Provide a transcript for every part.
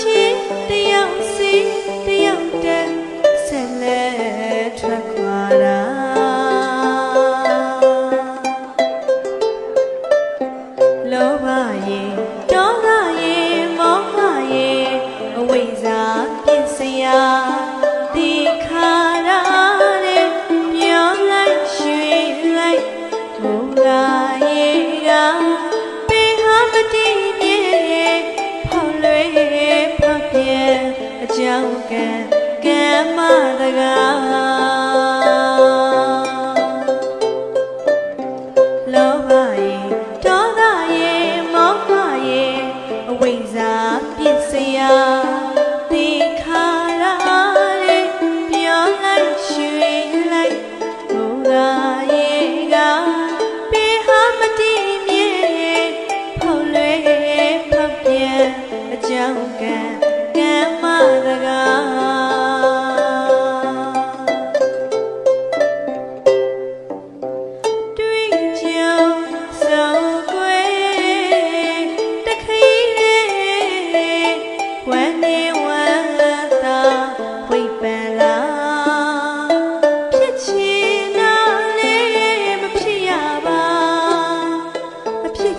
ချင်းတယောက်စီတယောက် ထွက်ခွာတာလောဘရေဒေါသရေမောဟရေအဝိဇ္ဇာပြစ်စရာဒီခါရတဲ့ပြောလိုက်ရွှေလိုက်ဒုလာရေကပေဟာမတိမြေဖောက်လွဲဖောက်ပြန်အကြောင်းကံ ကဲမတကား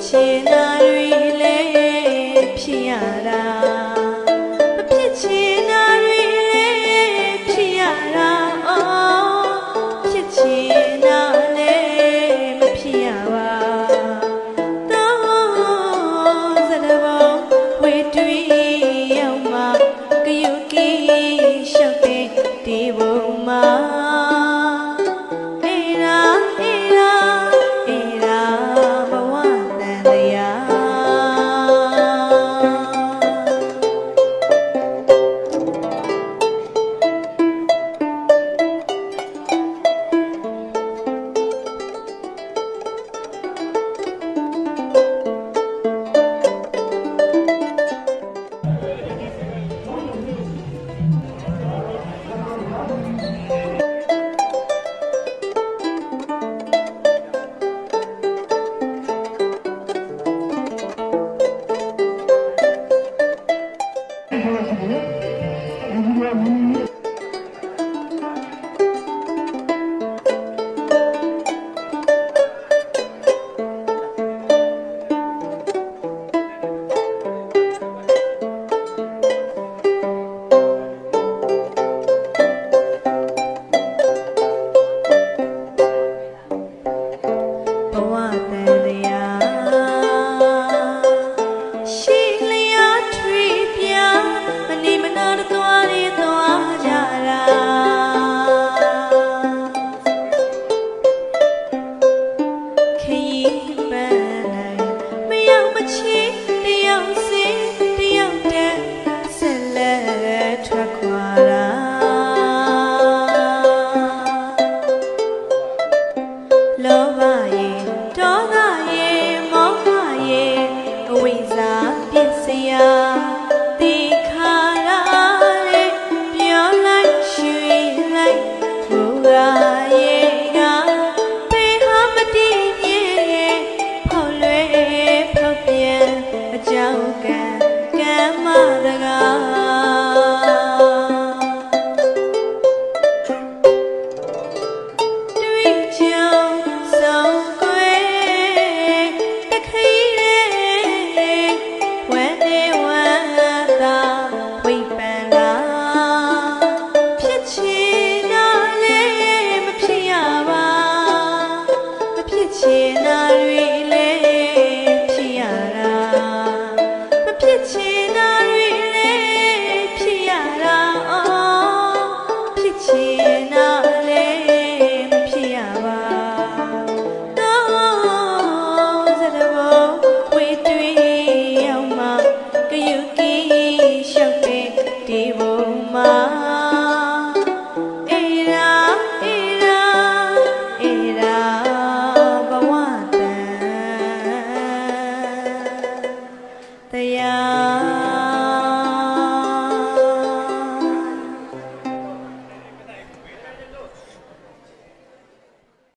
မဖြစ်ချင်တာတွေလည်းဖြစ်ရတာမဖြစ်ချင်တာတွေလည်းဖြစ်ရတာအော်ဖြစ်ချင်တာလည်းမဖြစ်ရပါတော့စတဲ့ဘောဝေတွေ့ရောက်မှကယုကိရှောက်တဲ့ဒီဘုံမှာ 我啊！对。night. 谢那。